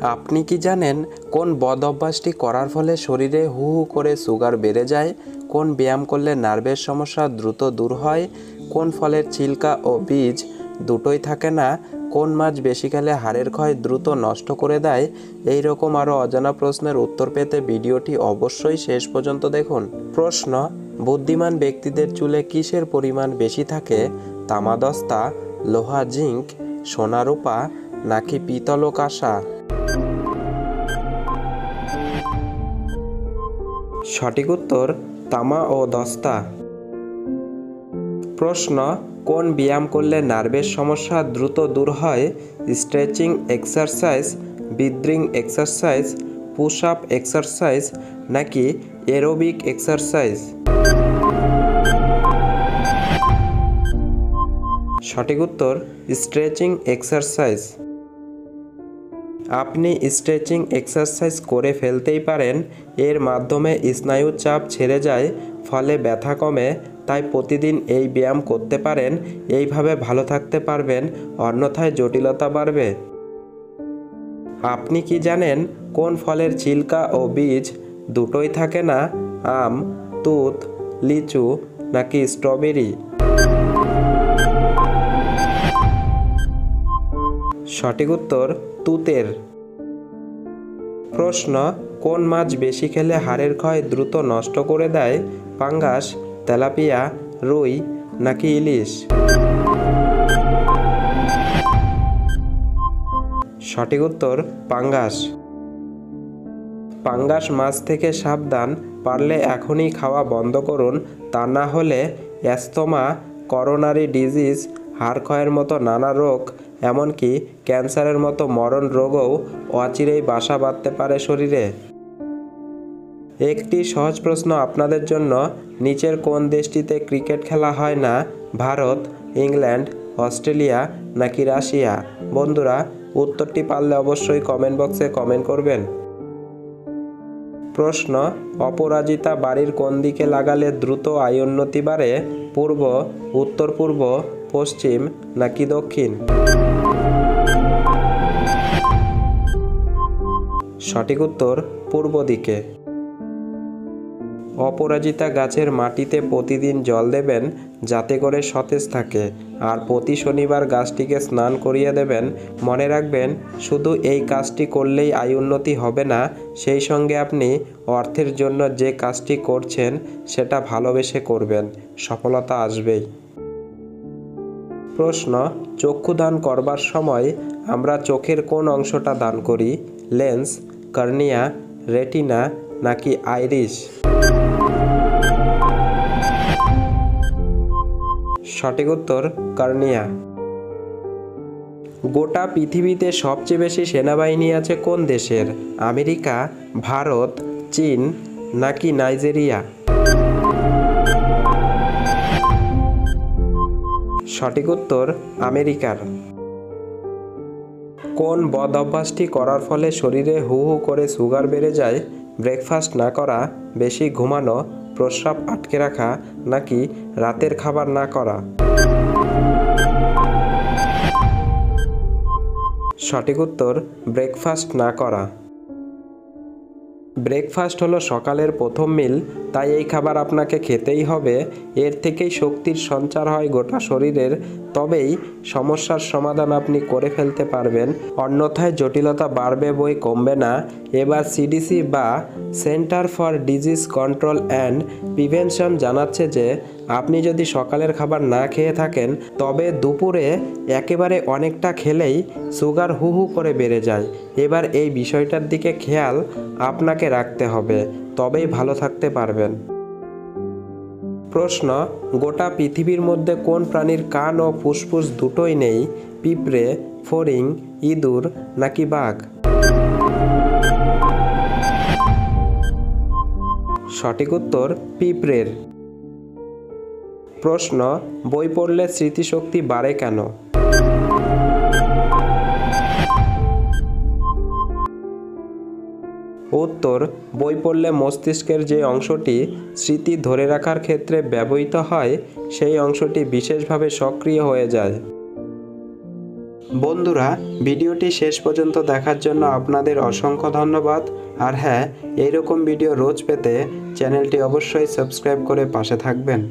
আপনি কি জানেন কোন বদ অভ্যাসটি করার ফলে শরীরে হু হু করে সুগার বেড়ে যায়? কোন ব্যায়াম করলে নার্ভের সমস্যা দ্রুত দূর হয়? কোন ফলের ছিলকা ও বীজ দুটোই থাকে না? কোন মাছ বেশি খেলে হাড়ের ক্ষয় দ্রুত নষ্ট করে দেয়? এই রকম আরও অজানা প্রশ্নের উত্তর পেতে ভিডিওটি অবশ্যই শেষ পর্যন্ত দেখুন। প্রশ্ন, বুদ্ধিমান ব্যক্তিদের চুলে কিসের পরিমাণ বেশি থাকে? তামাদস্তা, লোহা জিঙ্ক সোনা রূপা নাকি পিতল ও কাঁসা? সঠিক উত্তর তামা ও দস্তা। প্রশ্ন, কোন ব্যায়াম করলে নার্ভের সমস্যা দ্রুত দূর হয়? স্ট্রেচিং এক্সারসাইজ, বিদ্রিং এক্সারসাইজ পুশ আপ এক্সারসাইজ নাকি এরোবিক এক্সারসাইজ? সঠিক উত্তর, স্ট্রেচিং এক্সারসাইজ। আপনি স্ট্রেচিং এক্সারসাইজ করে ফেলতেই পারেন। এর মাধ্যমে স্নায়ুর চাপ ছেড়ে যায়, ফলে ব্যথা কমে। তাই প্রতিদিন এই ব্যায়াম করতে পারেন। এইভাবে ভালো থাকতে পারবেন, অন্যথায় জটিলতা বাড়বে। আপনি কি জানেন কোন ফলের ছিলকা ও বীজ দুটোই থাকে না? আম, তুত, লিচু নাকি স্ট্রবেরি? সঠিক উত্তর, তুতের। প্রশ্ন, কোন মাছ বেশি খেলে হাড়ের ক্ষয় দ্রুত নষ্ট করে দেয় পাঙ্গাস তেলাপিয়া, রুই, নাকি ইলিশ? সঠিক উত্তর, পাঙ্গাস। পাঙ্গাস মাছ থেকে সাবধান, পারলে এখনই খাওয়া বন্ধ করুন, তা না হলে অ্যাস্তমা করোনারি ডিজিজ হাড় ক্ষয়ের মতো নানা রোগ, এমনকি ক্যান্সারের মতো মরণ রোগও অচিরেই বাসা বাঁধতে পারে শরীরে। একটি সহজ প্রশ্ন আপনাদের জন্য, নিচের কোন দেশটিতে ক্রিকেট খেলা হয় না, ভারত, ইংল্যান্ড, অস্ট্রেলিয়া নাকি রাশিয়া? বন্ধুরা, উত্তরটি পারলে অবশ্যই কমেন্ট বক্সে কমেন্ট করবেন। প্রশ্ন, অপরাজিতা বাড়ির কোন দিকে লাগালে দ্রুত আয় উন্নতি বাড়ে? পূর্ব উত্তর পূর্ব পশ্চিম নাকি দক্ষিণ? সঠিক উত্তর, পূর্ব দিকে। অপরাজিতা গাছের মাটিতে প্রতিদিন জল দেবেন যাতে করে সতেজ থাকে। আর প্রতি শনিবার গাছটিকে স্নান করিয়ে দেবেন। মনে রাখবেন, শুধু এই কাজটি করলেই আয় উন্নতি হবে না। সেই সঙ্গে আপনি অর্থের জন্য যে কাজটি করছেন, সেটা ভালোবেসে করবেন। সফলতা আসবেই। প্রশ্ন চক্ষু দান করবার সময় আমরা চোখের কোন অংশটা দান করি? লেন্স, কর্নিয়া, রেটিনা নাকি আইরিশ? সঠিক উত্তর, কর্নিয়া। গোটা পৃথিবীতে সবচেয়ে বেশি সেনাবাহিনী আছে কোন দেশের? আমেরিকা, ভারত, চীন নাকি নাইজেরিয়া? সঠিক উত্তর আমেরিকার। কোন বদ অভ্যাসটি করার ফলে শরীরে হু হু করে সুগার বেড়ে যায়, ব্রেকফাস্ট না করা, বেশি ঘুমানো, প্রস্রাব আটকে রাখা, নাকি রাতের খাবার না করা? সঠিক উত্তর, ব্রেকফাস্ট না করা। ব্রেকফাস্ট হলো সকালের প্রথম মিল, তাই এই খাবার আপনাকে খেতেই হবে। এর থেকেই শক্তির সঞ্চার হয় গোটা শরীরের। তবেই সমস্যার সমাধান আপনি করে ফেলতে পারবেন। অন্যথায় জটিলতা বাড়বে, বই কমবে না। এবার সিডিসি বা centre for disease control and prevention জানাচ্ছে যে, আপনি যদি সকালের খাবার না খেয়ে থাকেন, তবে দুপুরে একেবারে অনেকটা খেলেই সুগার হু হু করে বেড়ে যায়। এবার এই বিষয়টার দিকে খেয়াল আপনাকে রাখতে হবে। তবেই ভালো থাকতে পারবেন। প্রশ্ন, গোটা পৃথিবীর মধ্যে কোন প্রাণীর কান ও ফুসফুস দুটোই নেই, পিঁপড়ে ফরিং ইঁদুর নাকি বাঘ? সঠিক উত্তর, পিঁপড়ের। প্রশ্ন, বই পড়লে স্মৃতিশক্তি বাড়ে কেন? উত্তর, বই পড়লে মস্তিষ্কের যে অংশটি স্মৃতি ধরে রাখার ক্ষেত্রে ব্যবহৃত হয়, সেই অংশটি বিশেষভাবে সক্রিয় হয়ে যায়। বন্ধুরা, ভিডিওটি শেষ পর্যন্ত দেখার জন্য আপনাদের অসংখ্য ধন্যবাদ। আর হ্যাঁ এইরকম ভিডিও রোজ পেতে চ্যানেলটি অবশ্যই সাবস্ক্রাইব করে পাশে থাকবেন।